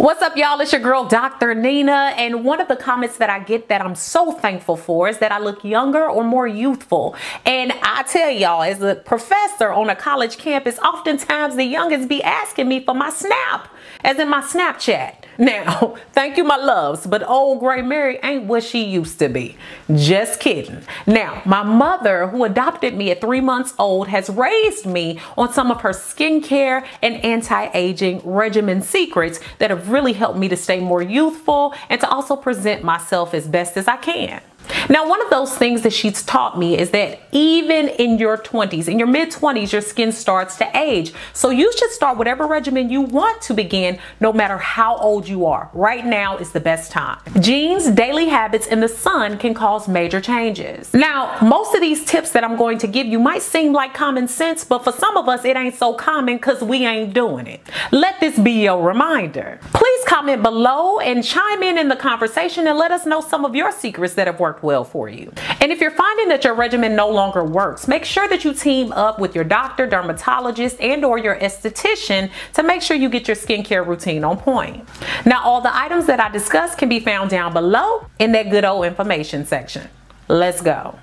What's up, y'all? It's your girl, Dr. Nina. And one of the comments that I get that I'm so thankful for is that I look younger or more youthful. And I tell y'all, as a professor on a college campus, oftentimes the youngest be asking me for my snap, as in my Snapchat. Now, thank you, my loves, but old Gray Mary ain't what she used to be. Just kidding. Now, my mother, who adopted me at three months old, has raised me on some of her skincare and anti-aging regimen secrets that have really helped me to stay more youthful and to also present myself as best as I can. Now, one of those things that she's taught me is that even in your 20s, in your mid 20s, your skin starts to age. So you should start whatever regimen you want to begin, no matter how old you are. Right now is the best time. Genes, daily habits, and the sun can cause major changes. Now, most of these tips that I'm going to give you might seem like common sense, but for some of us, it ain't so common because we ain't doing it. Let this be your reminder. Please comment below and chime in in the conversation and let us know some of your secrets that have worked well for you. And if you're finding that your regimen no longer works, make sure that you team up with your doctor, dermatologist, and or your esthetician to make sure you get your skincare routine on point. Now, all the items that I discussed can be found down below in that good old information section. Let's go.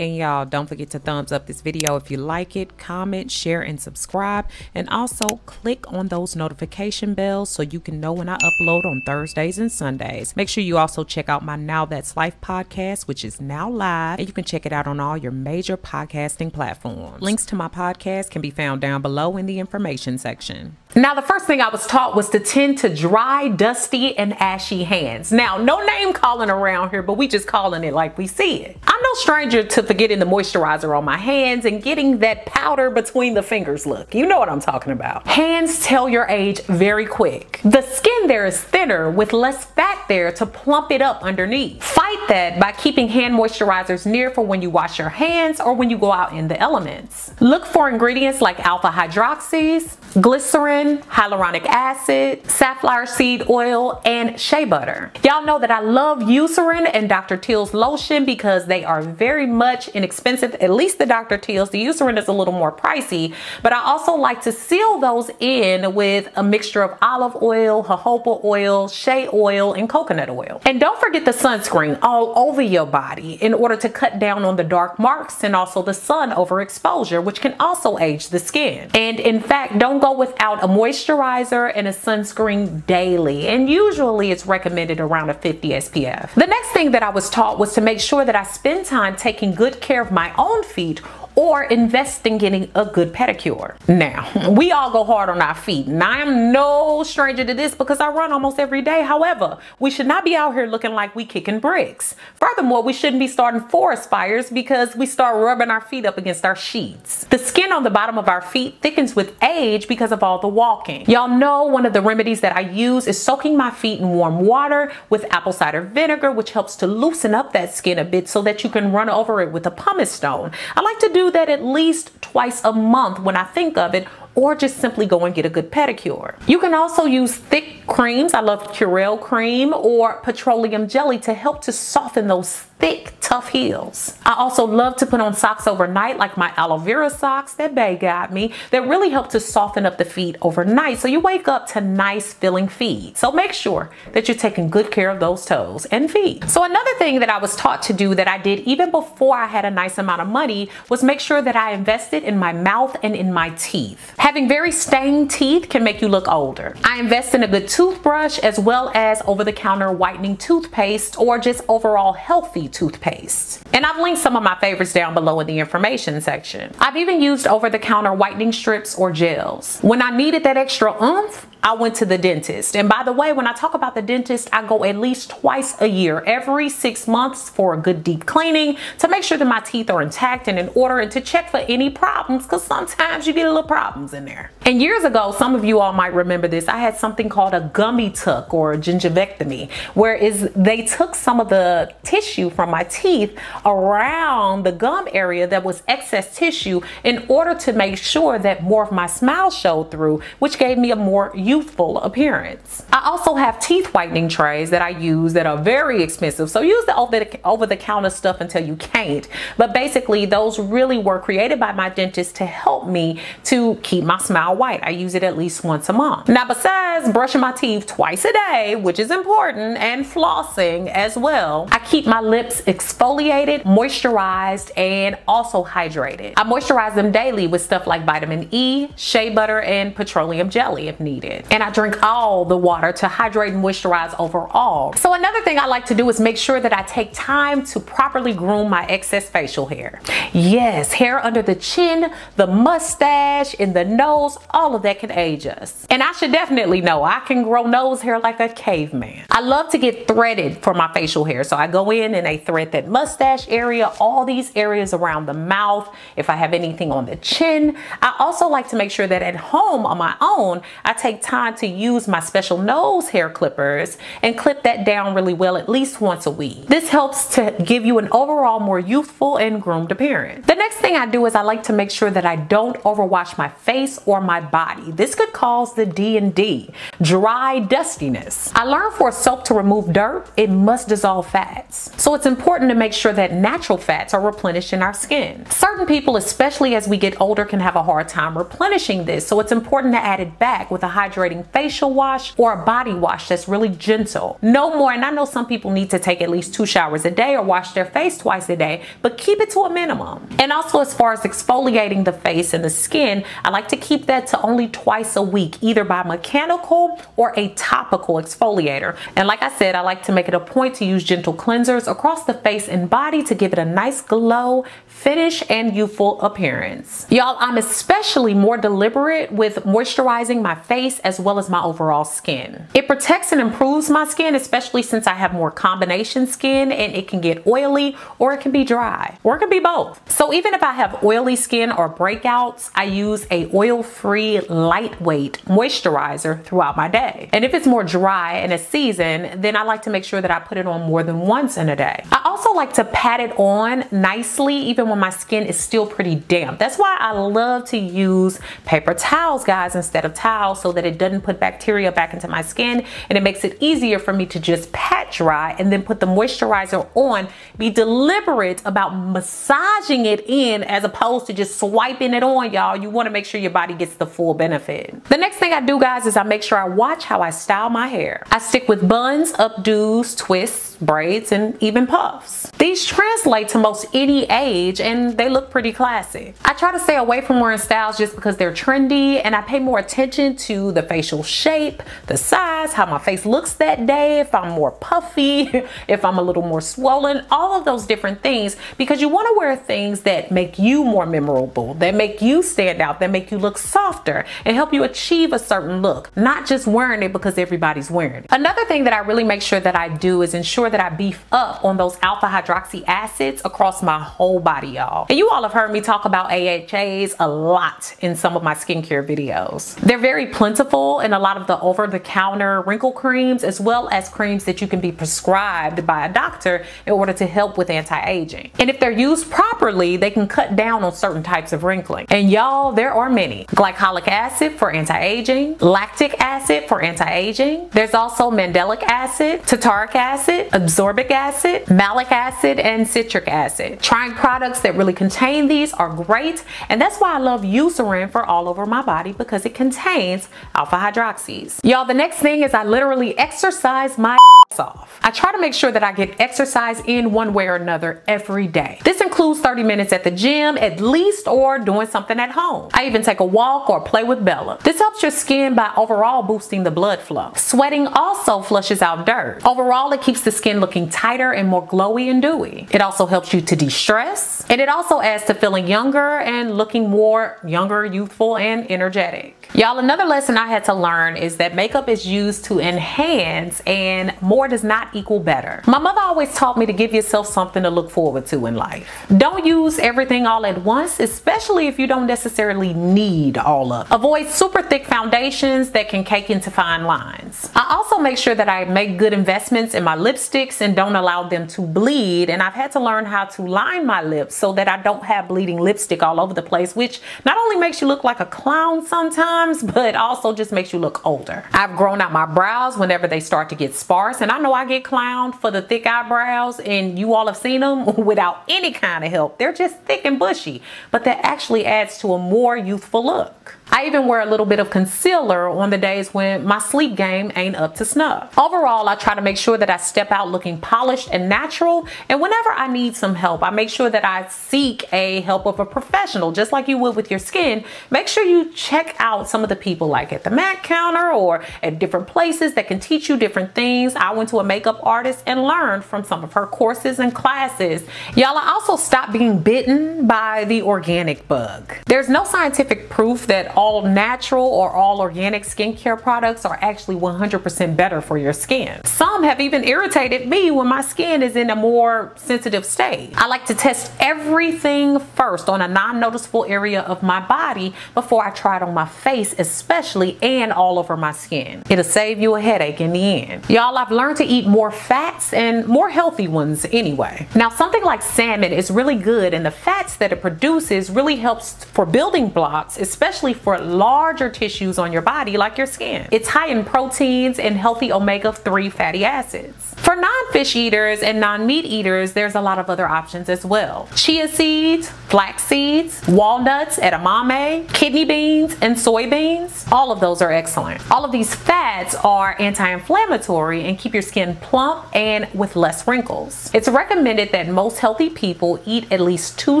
And y'all, don't forget to thumbs up this video if you like it, comment, share, and subscribe. And also click on those notification bells so you can know when I upload on Thursdays and Sundays. Make sure you also check out my Now That's Life podcast, which is now live. And you can check it out on all your major podcasting platforms. Links to my podcast can be found down below in the information section. Now, the first thing I was taught was to tend to dry, dusty, and ashy hands. Now, no name calling around here, but we just calling it like we see it. I'm no stranger to forgetting the moisturizer on my hands and getting that powder between the fingers look. You know what I'm talking about. Hands tell your age very quick. The skin there is thinner with less fat there to plump it up underneath. Fight that by keeping hand moisturizers near for when you wash your hands or when you go out in the elements. Look for ingredients like alpha hydroxys, glycerin, hyaluronic acid, safflower seed oil, and shea butter. Y'all know that I love Eucerin and Dr. Teal's lotion because they are very much inexpensive, at least the Dr. Teal's. The Eucerin is a little more pricey, but I also like to seal those in with a mixture of olive oil, jojoba oil, shea oil, and coconut oil. And don't forget the sunscreen all over your body in order to cut down on the dark marks and also the sun overexposure, which can also age the skin. And in fact, don't go without a moisturizer and a sunscreen daily. And usually it's recommended around a 50 SPF. The next thing that I was taught was to make sure that I spend time taking good care of my own feet or invest in getting a good pedicure. Now, we all go hard on our feet, and I am no stranger to this because I run almost every day. However, we should not be out here looking like we kicking bricks. Furthermore, we shouldn't be starting forest fires because we start rubbing our feet up against our sheets. The skin on the bottom of our feet thickens with age because of all the walking. Y'all know one of the remedies that I use is soaking my feet in warm water with apple cider vinegar, which helps to loosen up that skin a bit so that you can run over it with a pumice stone. I like to do do that at least twice a month when I think of it or just simply go and get a good pedicure. You can also use thick creams. I love Curel cream or petroleum jelly to help to soften those thick, tough heels. I also love to put on socks overnight like my aloe vera socks that Bay got me that really help to soften up the feet overnight so you wake up to nice feeling feet. So make sure that you're taking good care of those toes and feet. So another thing that I was taught to do that I did even before I had a nice amount of money was make sure that I invested in my mouth and in my teeth. Having very stained teeth can make you look older. I invest in a good toothbrush as well as over-the-counter whitening toothpaste or just overall healthy toothpaste. And I've linked some of my favorites down below in the information section. I've even used over-the-counter whitening strips or gels. When I needed that extra oomph, I went to the dentist. And by the way, when I talk about the dentist, I go at least twice a year, every six months for a good deep cleaning to make sure that my teeth are intact and in order and to check for any problems because sometimes you get a little problems in there. And years ago, some of you all might remember this, I had something called a gummy tuck or a gingivectomy, where is they took some of the tissue from my teeth around the gum area that was excess tissue in order to make sure that more of my smile showed through, which gave me a more youthful appearance. I also have teeth whitening trays that I use that are very expensive. So use the over the, over the counter stuff until you can't. But basically those really were created by my dentist to help me to keep my smile white. I use it at least once a month. Now besides brushing my teeth twice a day, which is important, and flossing as well, I keep my lips exfoliated, moisturized, and also hydrated. I moisturize them daily with stuff like vitamin E, shea butter, and petroleum jelly if needed. And I drink all the water to hydrate and moisturize overall. So another thing I like to do is make sure that I take time to properly groom my excess facial hair. Yes, hair under the chin, the mustache, in the nose, all of that can age us. And I should definitely know I can grow nose hair like a caveman. I love to get threaded for my facial hair. So I go in and I thread that mustache area, all these areas around the mouth, if I have anything on the chin. I also like to make sure that at home on my own, I take time to use my special nose hair clippers and clip that down really well at least once a week. This helps to give you an overall more youthful and groomed appearance. The next thing I do is I like to make sure that I don't overwash my face or my body. This could cause the D&D, dry dustiness. I learned for a soap to remove dirt, it must dissolve fats. So it's important to make sure that natural fats are replenished in our skin. Certain people, especially as we get older, can have a hard time replenishing this. So it's important to add it back with a hydrating facial wash or a body wash that's really gentle. No more, and I know some people need to take at least two showers a day or wash their face twice a day, but keep it to a minimum. And also as far as exfoliating the face and the skin, I like to keep that to only twice a week, either by mechanical or a topical exfoliator. And like I said, I like to make it a point to use gentle cleansers across the face and body to give it a nice glow, finish, and youthful appearance. Y'all, I'm especially more deliberate with moisturizing my face as well as my overall skin. It protects and improves my skin, especially since I have more combination skin and it can get oily or it can be dry or it can be both. So even if I have oily skin or breakouts, I use a oil-free lightweight moisturizer throughout my day. And if it's more dry in a season, then I like to make sure that I put it on more than once in a day. I also like to pat it on nicely even when my skin is still pretty damp. That's why I love to use paper towels, guys, instead of towels so that it doesn't put bacteria back into my skin and it makes it easier for me to just pat dry and then put the moisturizer on. Be deliberate about massaging it in as opposed to just swiping it on, y'all. You want to make sure your body gets the full benefit. The next thing I do, guys, is I make sure I watch how I style my hair. I stick with buns, updos, twists, braids, and even puffs. These translate to most any age and they look pretty classy. I try to stay away from wearing styles just because they're trendy and I pay more attention to the facial shape, the size, how my face looks that day, if I'm more puffy, if I'm a little more swollen, all of those different things because you want to wear things that make you more memorable, that make you stand out, that make you look softer and help you achieve a certain look, not just wearing it because everybody's wearing it. Another thing that I really make sure that I do is ensure that I beef up on those alpha hydroxy acids across my whole body, y'all. And you all have heard me talk about AHAs a lot in some of my skincare videos. They're very plentiful in a lot of the over-the-counter wrinkle creams as well as creams that you can be prescribed by a doctor in order to help with anti-aging. And if they're used properly, they can cut down on certain types of wrinkling. And y'all, there are many. Glycolic acid for anti-aging, lactic acid for anti-aging. There's also mandelic acid, tartaric acid, absorbic acid, malic acid, and citric acid. Trying products that really contain these are great, and that's why I love Eucerin for all over my body because it contains alpha hydroxys. Y'all, the next thing is I literally exercise my off. I try to make sure that I get exercise in one way or another every day. This includes 30 minutes at the gym at least or doing something at home. I even take a walk or play with Bella. This helps your skin by overall boosting the blood flow. Sweating also flushes out dirt. Overall, it keeps the skin looking tighter and more glowy and dewy. It also helps you to de-stress and it also adds to feeling younger and looking more younger, youthful, and energetic. Y'all, another lesson I had to learn is that makeup is used to enhance and more does not equal better. My mother always taught me to give yourself something to look forward to in life. Don't use everything all at once, especially if you don't necessarily need all of it. Avoid super thick foundations that can cake into fine lines. I also make sure that I make good investments in my lipsticks and don't allow them to bleed. And I've had to learn how to line my lips so that I don't have bleeding lipstick all over the place, which not only makes you look like a clown sometimes, times, but also just makes you look older. I've grown out my brows whenever they start to get sparse, and I know I get clowned for the thick eyebrows, and you all have seen them without any kind of help. They're just thick and bushy, but that actually adds to a more youthful look. I even wear a little bit of concealer on the days when my sleep game ain't up to snuff. Overall, I try to make sure that I step out looking polished and natural. And whenever I need some help, I make sure that I seek a help of a professional, just like you would with your skin. Make sure you check out some of the people like at the MAC counter or at different places that can teach you different things. I went to a makeup artist and learned from some of her courses and classes. Y'all, I also stopped being bitten by the organic bug. There's no scientific proof that all natural or all organic skincare products are actually 100% better for your skin. Some have even irritated me when my skin is in a more sensitive state. I like to test everything first on a non-noticeable area of my body before I try it on my face especially and all over my skin. It'll save you a headache in the end. Y'all, I've learned to eat more fats and more healthy ones anyway. Now something like salmon is really good and the fats that it produces really helps for building blocks especially for larger tissues on your body like your skin. It's high in proteins and healthy omega-3 fatty acids. For non-fish eaters and non-meat eaters, there's a lot of other options as well. Chia seeds, flax seeds, walnuts, edamame, kidney beans, and soybeans. All of those are excellent. All of these fats are anti-inflammatory and keep your skin plump and with less wrinkles. It's recommended that most healthy people eat at least two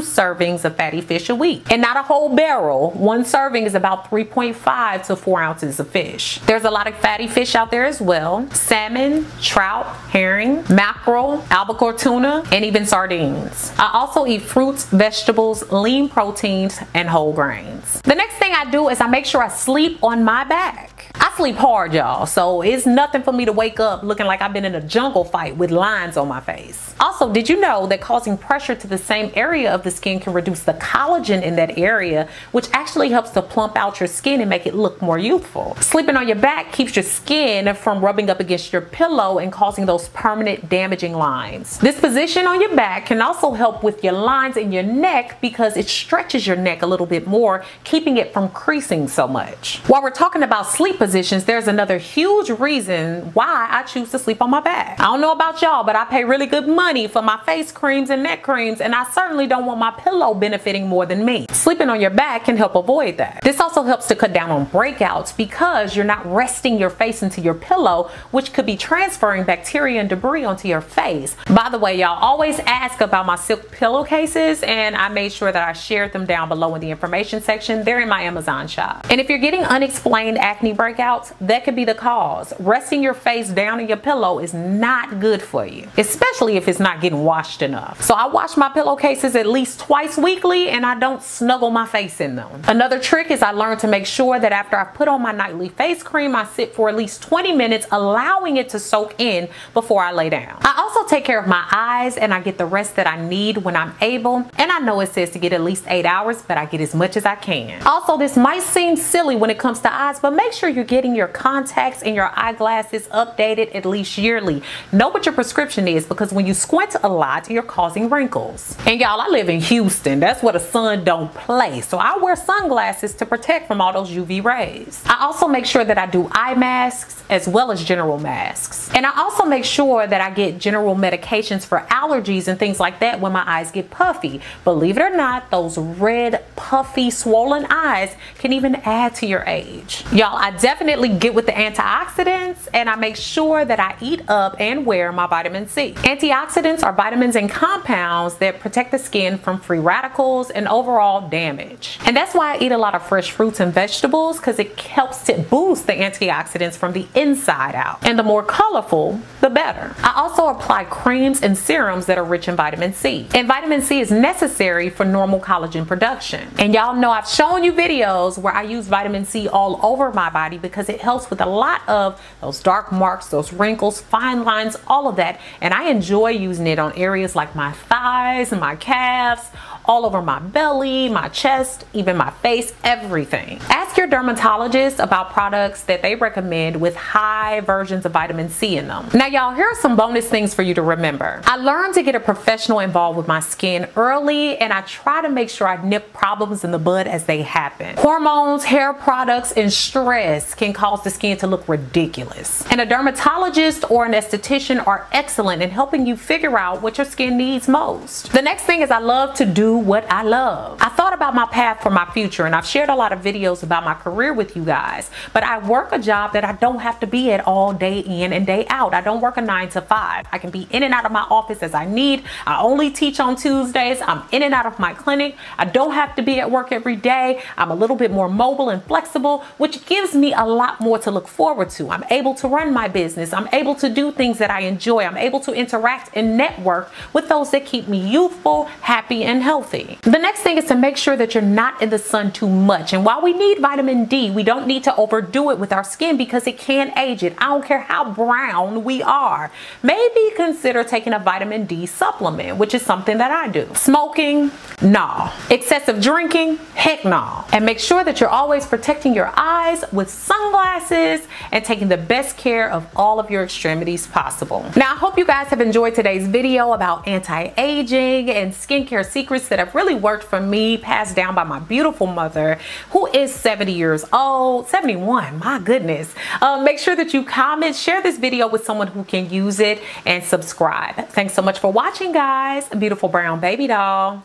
servings of fatty fish a week and not a whole barrel. One serving is about 3.5 to 4 ounces of fish. There's a lot of fatty fish out there as well. Salmon, trout, herring, mackerel, albacore tuna, and even sardines. I also eat fruits, vegetables, lean proteins, and whole grains. The next thing I do is I make sure I sleep on my back. I sleep hard, y'all, so it's nothing for me to wake up looking like I've been in a jungle fight with lines on my face. Also, did you know that causing pressure to the same area of the skin can reduce the collagen in that area, which actually helps to plump out your skin and make it look more youthful. Sleeping on your back keeps your skin from rubbing up against your pillow and causing those permanent damaging lines. This position on your back can also help with your lines in your neck because it stretches your neck a little bit more, keeping it from creasing so much. While we're talking about sleep positions, there's another huge reason why I choose to sleep on my back. I don't know about y'all, but I pay really good money for my face creams and neck creams, and I certainly don't want my pillow benefiting more than me. Sleeping on your back can help avoid that. This also helps to cut down on breakouts because you're not resting your face into your pillow, which could be transferring bacteria and debris onto your face. By the way, y'all always ask about my silk pillowcases, and I made sure that I shared them down below in the information section. They're in my Amazon shop. And if you're getting unexplained acne breakouts, that could be the cause. Resting your face down in your pillow is not good for you, especially if it's not getting washed enough. So I wash my pillowcases at least twice weekly and I don't snuggle my face in them. Another trick is I learned to make sure that after I put on my nightly face cream, I sit for at least 20 minutes, allowing it to soak in before I lay down. I also take care of my eyes and I get the rest that I need when I'm able. And I know it says to get at least eight hours, but I get as much as I can. Also, this might seem silly when it comes to eyes, but make sure you're getting your contacts and your eyeglasses updated at least yearly. Know what your prescription is because when you squint a lot, you're causing wrinkles. And y'all, I live in Houston. That's where the sun don't play. So I wear sunglasses to protect from all those UV rays. I also make sure that I do eye masks as well as general masks. And I also make sure that I get general medications for allergies and things like that when my eyes get puffy. Believe it or not, those red, puffy, swollen eyes can even add to your age. Y'all, I definitely definitely get with the antioxidants and I make sure that I eat up and wear my vitamin C. Antioxidants are vitamins and compounds that protect the skin from free radicals and overall damage. And that's why I eat a lot of fresh fruits and vegetables because it helps to boost the antioxidants from the inside out. And the more colorful, the better. I also apply creams and serums that are rich in vitamin C. And vitamin C is necessary for normal collagen production. And y'all know I've shown you videos where I use vitamin C all over my body because it helps with a lot of those dark marks, those wrinkles, fine lines, all of that. And I enjoy using it on areas like my thighs and my calves, all over my belly, my chest, even my face, everything. Ask your dermatologist about products that they recommend with high versions of vitamin C in them. Now y'all, here are some bonus things for you to remember. I learned to get a professional involved with my skin early and I try to make sure I nip problems in the bud as they happen. Hormones, hair products, and stress can cause the skin to look ridiculous. And a dermatologist or an esthetician are excellent in helping you figure out what your skin needs most. The next thing is I love to do what I love. I thought about my path for my future and I've shared a lot of videos about my career with you guys, but I work a job that I don't have to be at all day in and day out. I don't work a nine to five. I can be in and out of my office as I need. I only teach on Tuesdays. I'm in and out of my clinic. I don't have to be at work every day. I'm a little bit more mobile and flexible, which gives me a lot more to look forward to. I'm able to run my business. I'm able to do things that I enjoy. I'm able to interact and network with those that keep me youthful, happy, and healthy. The next thing is to make sure that you're not in the sun too much. And while we need vitamin D, we don't need to overdo it with our skin because it can age it. I don't care how brown we are. Maybe consider taking a vitamin D supplement, which is something that I do. Smoking, nah. Excessive drinking, heck nah. And make sure that you're always protecting your eyes with sunglasses and taking the best care of all of your extremities possible. Now, I hope you guys have enjoyed today's video about anti-aging and skincare secrets that have really worked for me, passed down by my beautiful mother, who is 70 years old, 71, my goodness. Um, make sure that you comment, share this video with someone who can use it, and subscribe. Thanks so much for watching, guys. Beautiful brown baby doll.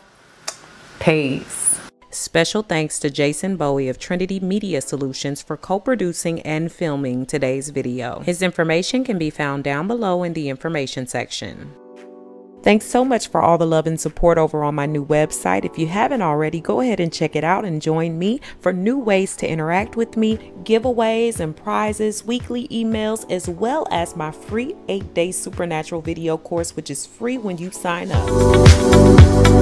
Peace. Special thanks to Jason Bowie of Trinity Media Solutions for co-producing and filming today's video. His information can be found down below in the information section. Thanks so much for all the love and support over on my new website. If you haven't already, go ahead and check it out and join me for new ways to interact with me, giveaways and prizes, weekly emails, as well as my free 8-day supernatural video course, which is free when you sign up.